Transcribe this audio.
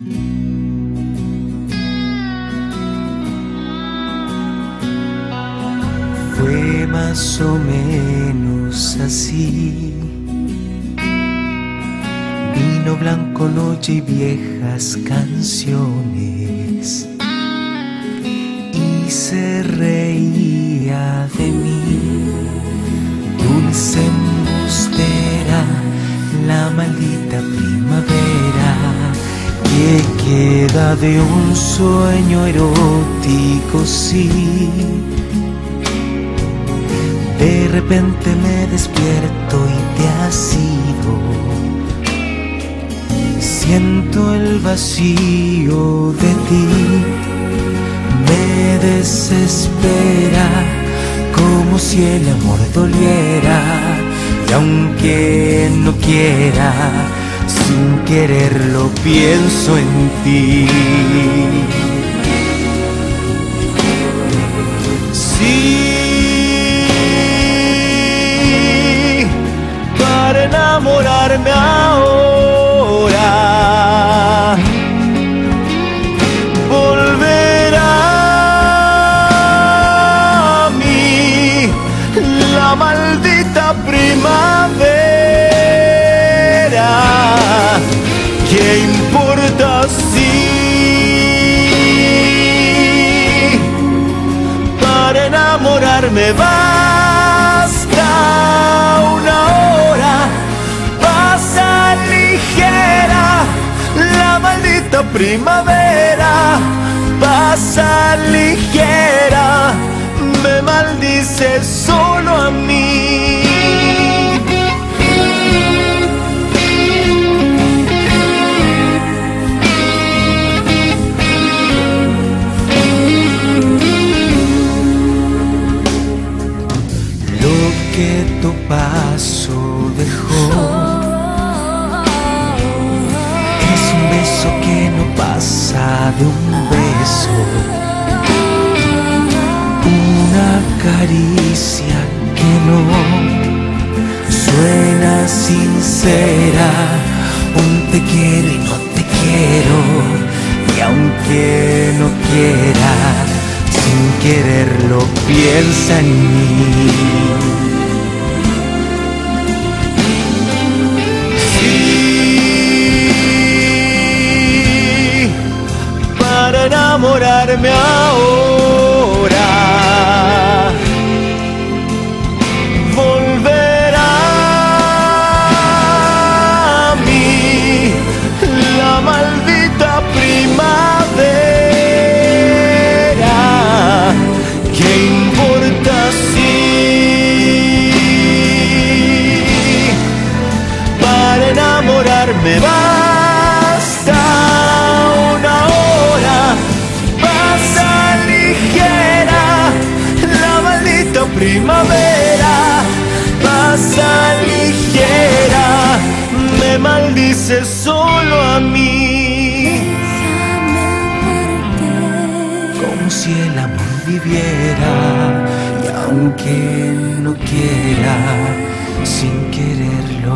Fue más o menos así. Vino blanco, noche y viejas canciones. Y se reía de mí. Dulce embustera, la maldita primavera queda de un sueño erótico, sí. De repente me despierto y te has ido. Siento el vacío de ti, me desespera como si el amor doliera. Y aunque no quiera, sin quererlo pienso en ti. ¿Qué importa si para enamorarme basta una hora? Pasa ligera la maldita primavera. Pasa ligera, me maldice Tu paso dejó. Es un beso que no pasa de un beso, una caricia que no suena sincera, un te quiero y no te quiero, y aunque no quiera, sin quererlo piensa en mí. Enamorarme basta una hora? Pasa ligera la maldita primavera. Pasa ligera, me maldice solo a mí. Como si el amor viviera y aunque no quiera, sin quererlo